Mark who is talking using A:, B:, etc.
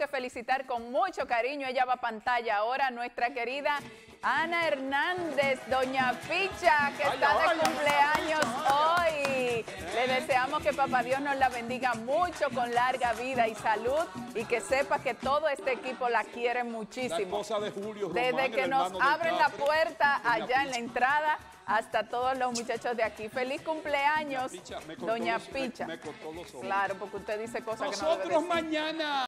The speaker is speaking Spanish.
A: que felicitar con mucho cariño. Ella va a pantalla ahora, nuestra querida Ana Hernández, Doña Picha, que está de cumpleaños hoy. Le deseamos que Papá Dios nos la bendiga mucho con larga vida y salud y que sepa que todo este equipo la quiere muchísimo.
B: de Julio
A: Desde que nos abren la puerta allá en la entrada hasta todos los muchachos de aquí. Feliz cumpleaños, Doña Picha. Claro, porque usted dice cosas que no
B: Nosotros mañana.